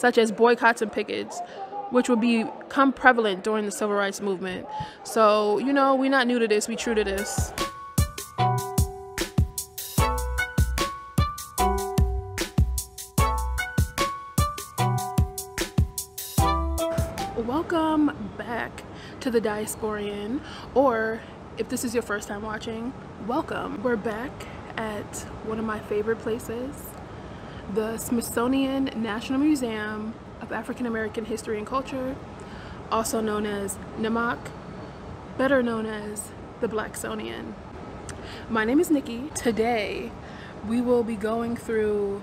such as boycotts and pickets, which would become prevalent during the civil rights movement. So, you know, we're not new to this, we're true to this. Welcome back to the Diasporian, or if this is your first time watching, welcome. We're back at one of my favorite places, the Smithsonian National Museum of African American History and Culture, also known as NMAAHC, better known as the Blacksonian. My name is Nikki. Today, we will be going through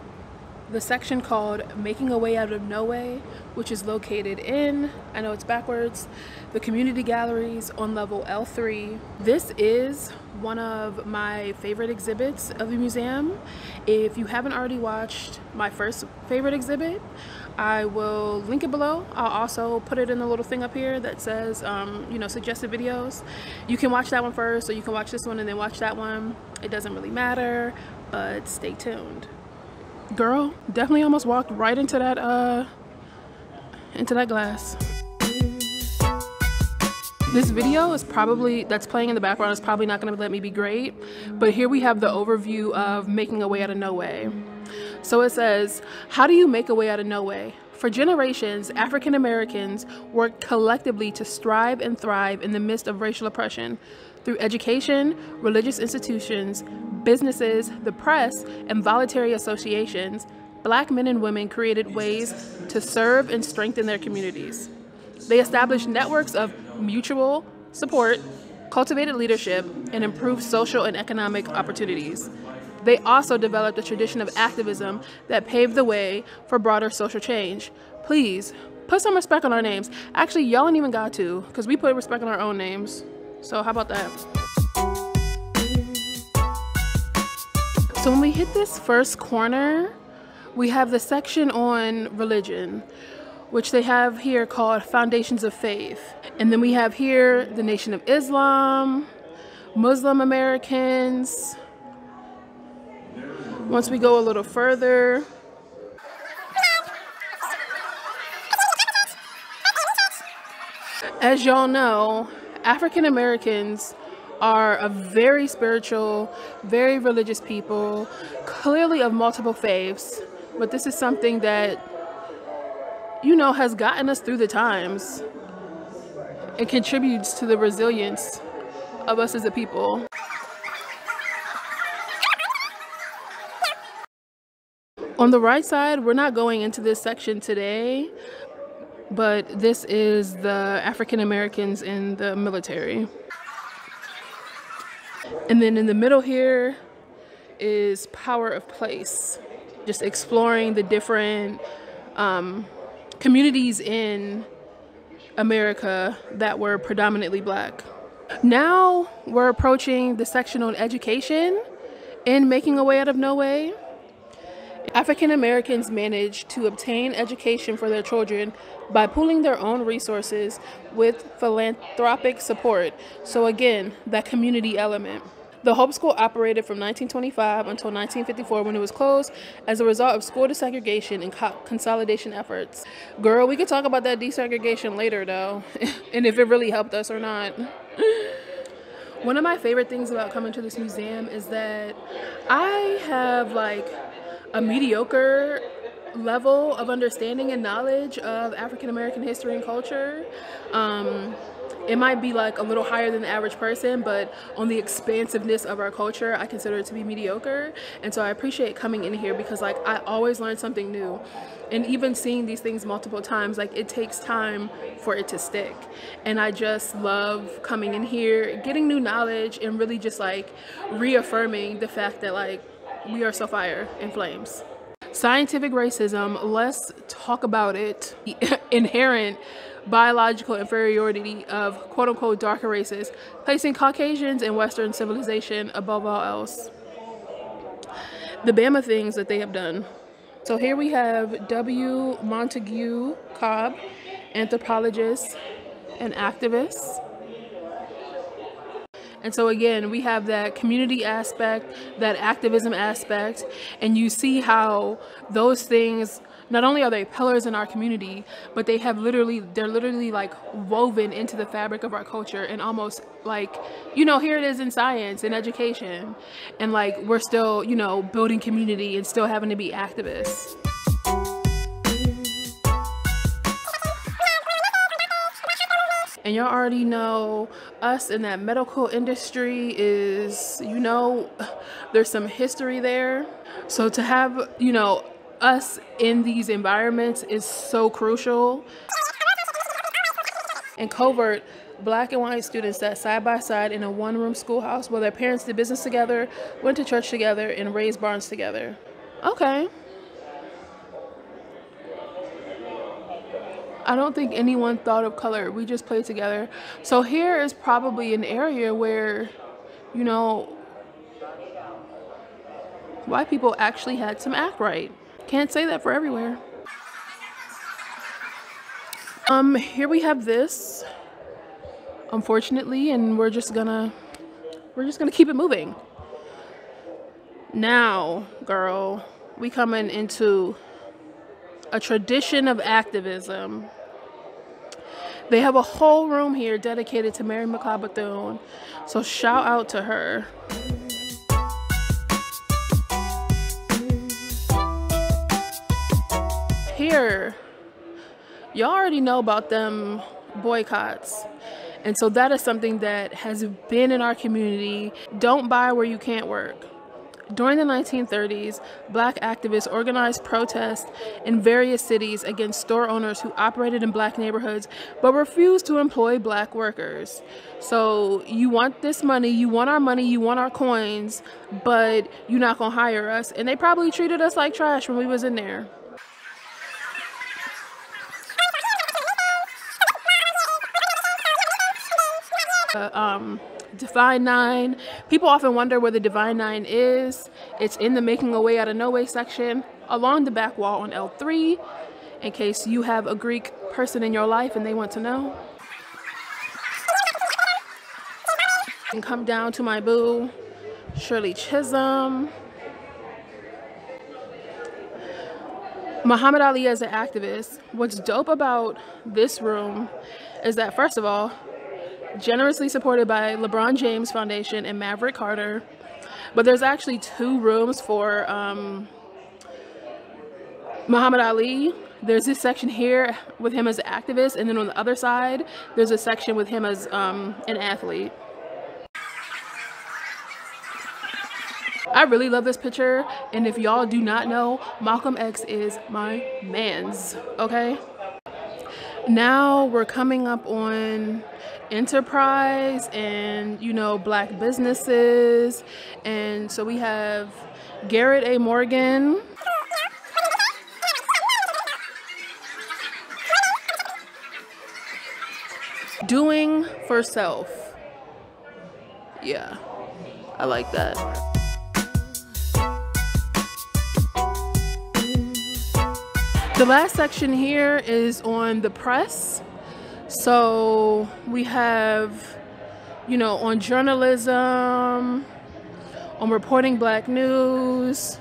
the section called Making a Way Out of No Way, which is located in, I know it's backwards, the community galleries on level L3. This is one of my favorite exhibits of the museum. If you haven't already watched my first favorite exhibit, I will link it below. I'll also put it in the little thing up here that says, um, you know, suggested videos. You can watch that one first, or you can watch this one and then watch that one. It doesn't really matter, but stay tuned girl definitely almost walked right into that uh into that glass. This video is probably that's playing in the background is probably not going to let me be great but here we have the overview of making a way out of no way. So it says how do you make a way out of no way? For generations, African Americans worked collectively to strive and thrive in the midst of racial oppression through education, religious institutions, businesses, the press, and voluntary associations. Black men and women created ways to serve and strengthen their communities. They established networks of mutual support, cultivated leadership, and improved social and economic opportunities. They also developed a tradition of activism that paved the way for broader social change. Please, put some respect on our names. Actually, y'all ain't even got to, because we put respect on our own names. So how about that? So when we hit this first corner, we have the section on religion, which they have here called Foundations of Faith. And then we have here the Nation of Islam, Muslim Americans, once we go a little further, as y'all know, African Americans are a very spiritual, very religious people, clearly of multiple faiths, but this is something that, you know, has gotten us through the times and contributes to the resilience of us as a people. On the right side, we're not going into this section today, but this is the African Americans in the military. And then in the middle here is Power of Place, just exploring the different um, communities in America that were predominantly black. Now we're approaching the section on education and making a way out of no way. African Americans manage to obtain education for their children by pooling their own resources with philanthropic support. So, again, that community element. The Hope School operated from 1925 until 1954 when it was closed as a result of school desegregation and co consolidation efforts. Girl, we could talk about that desegregation later though, and if it really helped us or not. One of my favorite things about coming to this museum is that I have like a mediocre level of understanding and knowledge of African American history and culture. Um, it might be like a little higher than the average person, but on the expansiveness of our culture, I consider it to be mediocre. And so I appreciate coming in here because like I always learn something new. And even seeing these things multiple times, like it takes time for it to stick. And I just love coming in here, getting new knowledge and really just like reaffirming the fact that like we are so fire in flames. Scientific racism, let's talk about it. The Inherent biological inferiority of quote unquote darker races, placing Caucasians in Western civilization above all else. The Bama things that they have done. So here we have W. Montague Cobb, anthropologist and activist. And so again, we have that community aspect, that activism aspect, and you see how those things not only are they pillars in our community, but they have literally, they're literally like woven into the fabric of our culture and almost like, you know, here it is in science and education. And like, we're still, you know, building community and still having to be activists. And y'all already know us in that medical industry is you know there's some history there. So to have you know us in these environments is so crucial. And covert black and white students sat side by side in a one room schoolhouse where their parents did business together went to church together and raised barns together. Okay I don't think anyone thought of color. We just played together. So here is probably an area where, you know, white people actually had some act right. Can't say that for everywhere. Um, here we have this, unfortunately, and we're just gonna, we're just gonna keep it moving. Now, girl, we coming into a tradition of activism they have a whole room here dedicated to Mary McLeod Bethune. So shout out to her. Here, y'all already know about them boycotts. And so that is something that has been in our community. Don't buy where you can't work. During the 1930s, black activists organized protests in various cities against store owners who operated in black neighborhoods but refused to employ black workers. So you want this money, you want our money, you want our coins, but you're not gonna hire us. And they probably treated us like trash when we was in there. Uh, um, Divine Nine. People often wonder where the Divine Nine is. It's in the Making a Way Out of No Way section along the back wall on L3 in case you have a Greek person in your life and they want to know. And come down to my boo, Shirley Chisholm. Muhammad Ali as an activist. What's dope about this room is that first of all, generously supported by LeBron James Foundation and Maverick Carter. But there's actually two rooms for um, Muhammad Ali. There's this section here with him as an activist, and then on the other side, there's a section with him as um, an athlete. I really love this picture, and if y'all do not know, Malcolm X is my man's, okay? Now we're coming up on enterprise and you know black businesses. And so we have Garrett A. Morgan. Doing for self. Yeah I like that the last section here is on the press so we have, you know, on journalism, on reporting black news,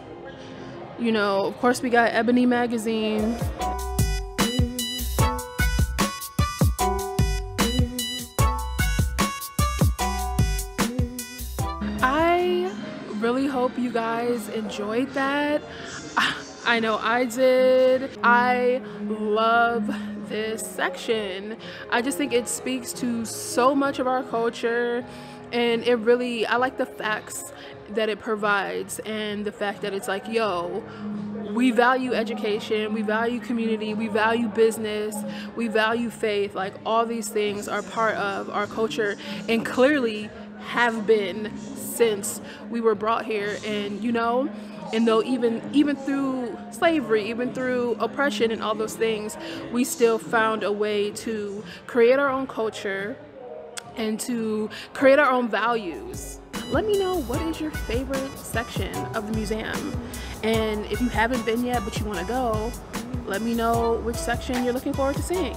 you know, of course we got Ebony Magazine. I really hope you guys enjoyed that. I know I did. I love this section. I just think it speaks to so much of our culture and it really, I like the facts that it provides and the fact that it's like, yo, we value education, we value community, we value business, we value faith. Like all these things are part of our culture and clearly have been since we were brought here. And you know, and though even even through slavery even through oppression and all those things we still found a way to create our own culture and to create our own values. Let me know what is your favorite section of the museum. And if you haven't been yet but you want to go let me know which section you're looking forward to seeing